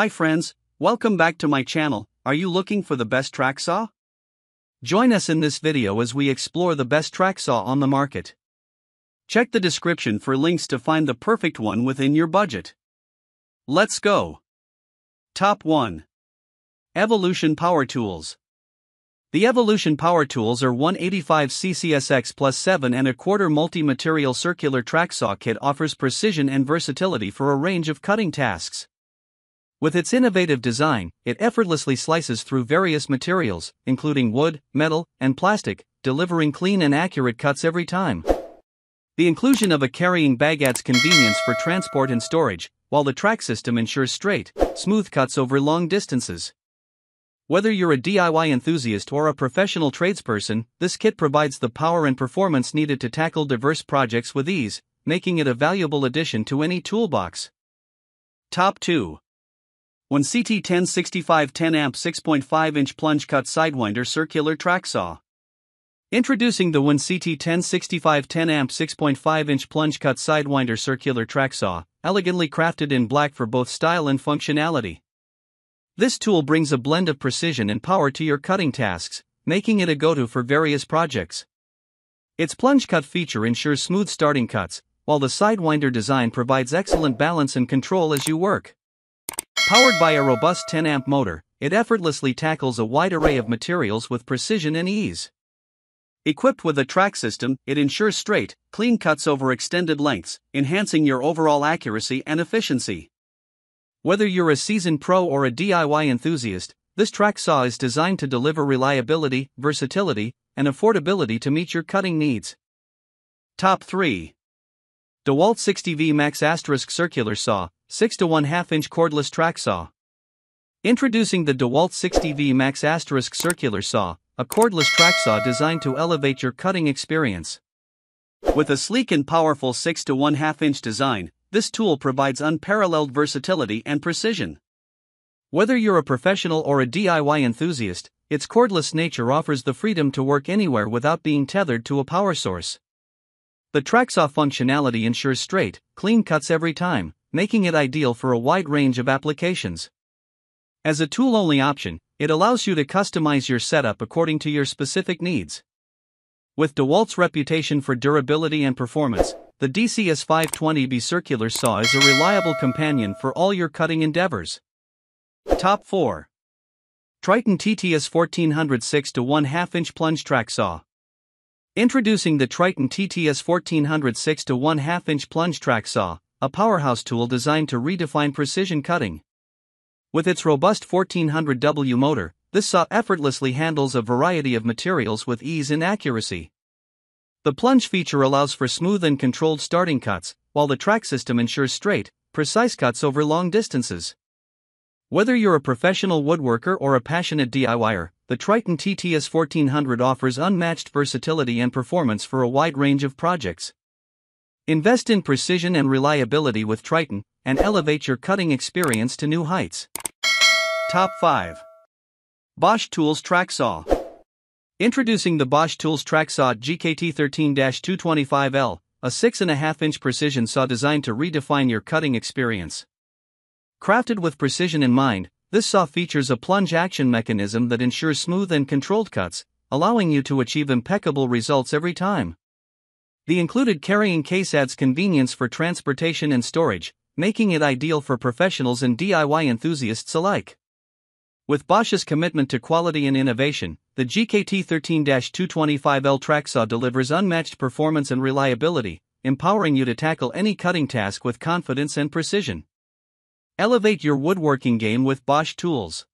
Hi friends, welcome back to my channel. Are you looking for the best track saw? Join us in this video as we explore the best track saw on the market. Check the description for links to find the perfect one within your budget. Let's go. Top 1 Evolution Power Tools. The Evolution Power Tools R185CCSX plus 7 and a quarter multi-material circular track saw kit offers precision and versatility for a range of cutting tasks. With its innovative design, it effortlessly slices through various materials, including wood, metal, and plastic, delivering clean and accurate cuts every time. The inclusion of a carrying bag adds convenience for transport and storage, while the track system ensures straight, smooth cuts over long distances. Whether you're a DIY enthusiast or a professional tradesperson, this kit provides the power and performance needed to tackle diverse projects with ease, making it a valuable addition to any toolbox. Top 2 WEN CT1065 10 amp 6.5 inch plunge cut sidewinder circular track saw. Introducing the WEN CT1065 10 amp 6.5 inch plunge cut sidewinder circular track saw, elegantly crafted in black for both style and functionality. This tool brings a blend of precision and power to your cutting tasks, making it a go to for various projects. Its plunge cut feature ensures smooth starting cuts, while the sidewinder design provides excellent balance and control as you work. Powered by a robust 10 amp motor, it effortlessly tackles a wide array of materials with precision and ease. Equipped with a track system, it ensures straight, clean cuts over extended lengths, enhancing your overall accuracy and efficiency. Whether you're a seasoned pro or a DIY enthusiast, this track saw is designed to deliver reliability, versatility, and affordability to meet your cutting needs. Top 3 DeWalt 60V Max Asterisk Circular Saw, 6 to 1 2 inch cordless track saw. Introducing the DeWalt 60V Max Asterisk Circular Saw, a cordless track saw designed to elevate your cutting experience. With a sleek and powerful 6 to 1 2 inch design, this tool provides unparalleled versatility and precision. Whether you're a professional or a DIY enthusiast, its cordless nature offers the freedom to work anywhere without being tethered to a power source. The track saw functionality ensures straight, clean cuts every time, making it ideal for a wide range of applications. As a tool only option, it allows you to customize your setup according to your specific needs. With DeWalt's reputation for durability and performance, the DCS 520B circular saw is a reliable companion for all your cutting endeavors. Top 4 Triton TTS 1400 6 to 1 2 inch plunge track saw. Introducing the Triton TTS 1406 to 1 2 inch plunge track saw, a powerhouse tool designed to redefine precision cutting. With its robust 1400W motor, this saw effortlessly handles a variety of materials with ease and accuracy. The plunge feature allows for smooth and controlled starting cuts, while the track system ensures straight, precise cuts over long distances. Whether you're a professional woodworker or a passionate DIYer, the Triton TTS 1400 offers unmatched versatility and performance for a wide range of projects. Invest in precision and reliability with Triton and elevate your cutting experience to new heights. Top 5 Bosch Tools Track Saw. Introducing the Bosch Tools Track Saw GKT 13 225L, a 6.5 inch precision saw designed to redefine your cutting experience. Crafted with precision in mind, this saw features a plunge action mechanism that ensures smooth and controlled cuts, allowing you to achieve impeccable results every time. The included carrying case adds convenience for transportation and storage, making it ideal for professionals and DIY enthusiasts alike. With Bosch's commitment to quality and innovation, the GKT 13 225L tracksaw delivers unmatched performance and reliability, empowering you to tackle any cutting task with confidence and precision. Elevate your woodworking game with Bosch tools.